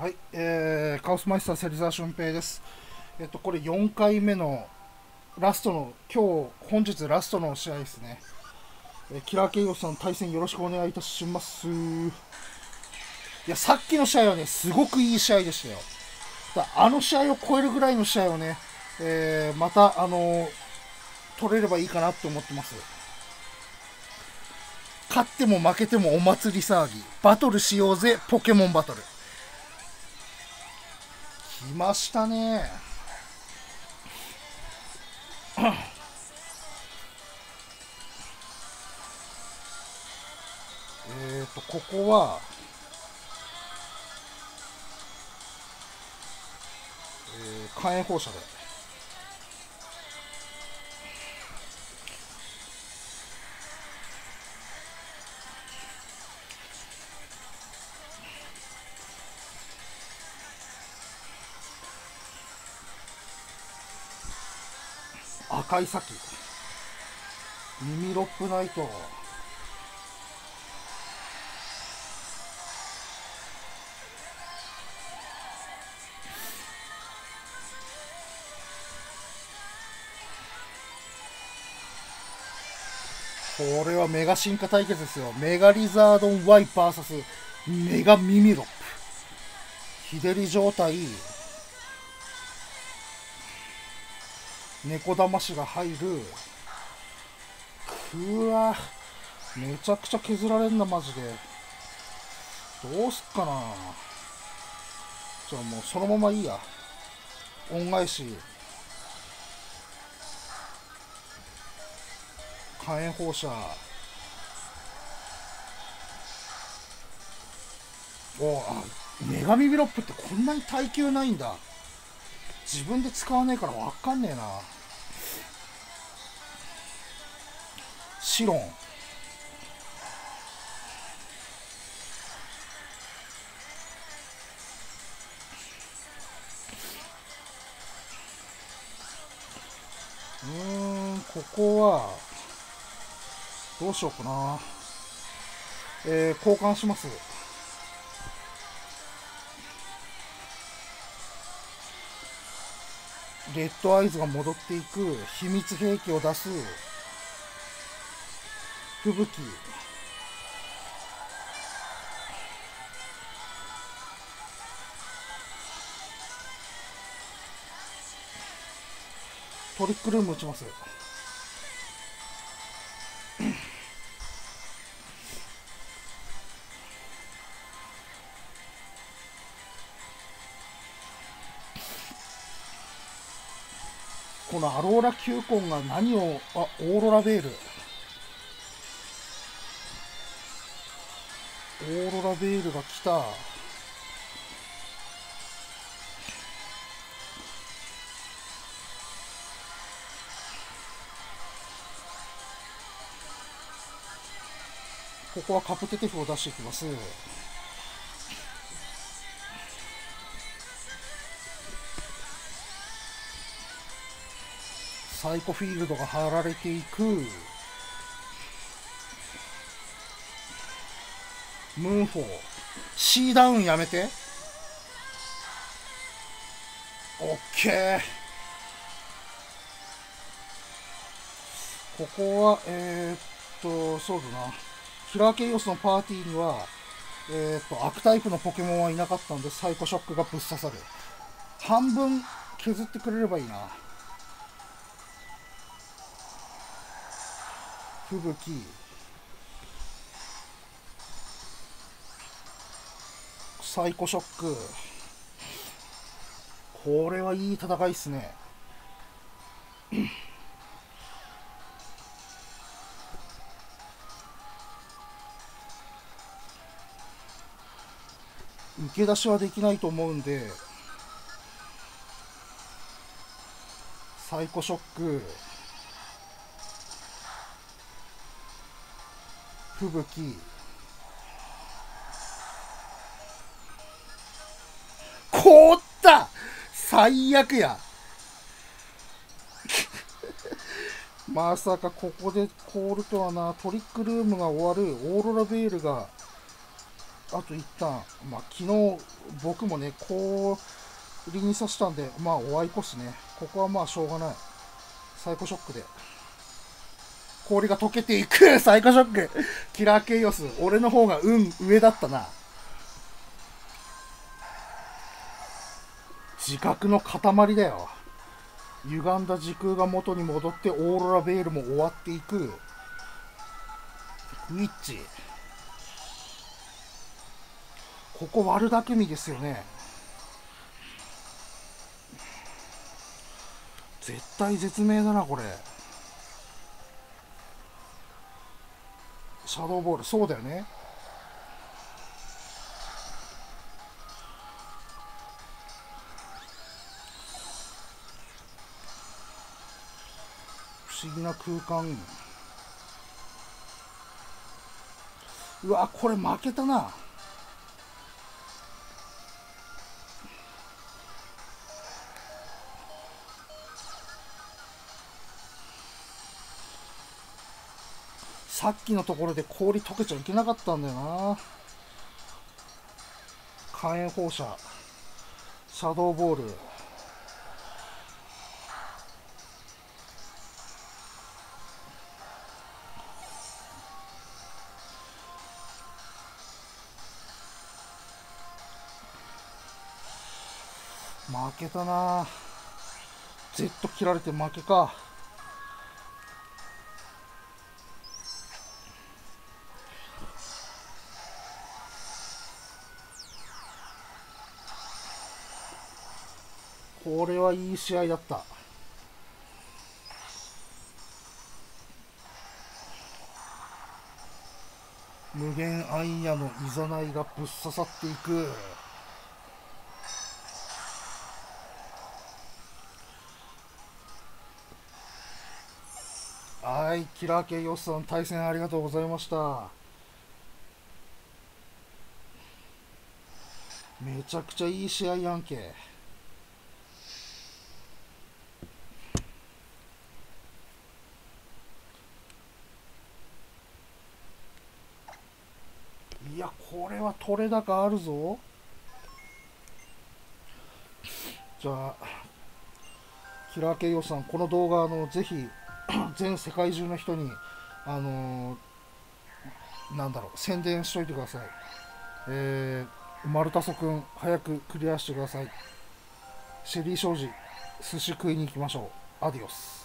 はい、えー、カオスマイスター芹沢俊平です。えっと、これ4回目のラストの、今日、本日ラストの試合ですね。えーキラーケイオスさん対戦よろしくお願いいたします。いや、さっきの試合はね、すごくいい試合でしたよ。だあの試合を超えるぐらいの試合をね、えーまた、あのー取れればいいかなって思ってます。勝っても負けてもお祭り騒ぎ。バトルしようぜ、ポケモンバトル。来ましたね。えっと、ここは、えー、火炎放射で。赤い先。耳ロップナイト。これはメガ進化対決ですよ。メガリザードン YVS メガ耳ロップ。日照り状態。猫だましが入る。くわ。めちゃくちゃ削られんなマジで。どうすっかな。じゃあもうそのままいいや。恩返し。火炎放射。おあ女神ビロップってこんなに耐久ないんだ。自分で使わねえからわかんねえな。シロン。うんここはどうしようかな。えー、交換します。レッドアイズが戻っていく秘密兵器を出す吹雪。トリックルーム打ちます。このアローラ球根が何をあオーロラベール。オーロラベールが来た。ここはカプテテフを出していきます。サイコフィールドが貼られていく。ムーンフォー。C ダウンやめて。オッケー。ここはえー、っとそうだな。キラーケイオスのパーティーにはえー、っと悪タイプのポケモンはいなかったんでサイコショックがぶっ刺さる。半分削ってくれればいいな。吹雪。サイコショック。これはいい戦いっすね。受け出しはできないと思うんでサイコショック。吹雪。凍った。最悪や。まさかここで凍るとはな。トリックルームが終わる。オーロラベールが。あと一旦、まあ、昨日僕もね、氷に刺したんで、まあ、おあいこっすね。ここはまあ、しょうがない。サイコショックで。氷が溶けていくサイコショックキラーケイオス。俺の方が運上だったな。自覚の塊だよ。歪んだ時空が元に戻ってオーロラベールも終わっていく。ウィッチ。ここ悪巧みですよね絶対絶命だなこれシャドーボール。そうだよね。不思議な空間。うわこれ負けたな。さっきのところで氷溶けちゃいけなかったんだよな。火炎放射。シャドーボール。負けたな。Z 切られて負けか。これはいい試合だった。無限アイヤのいざないがぶっ刺さっていく。はいキラー系ヨスさん対戦ありがとうございました。めちゃくちゃいい試合やんけ。やこれは取れ高あるぞ。じゃあキラー系予算この動画あのぜひ 全世界中の人にあのー、なんだろう宣伝しといてください。えー、マルタソくん早くクリアしてください。シェリー商事寿司食いに行きましょう。アディオス。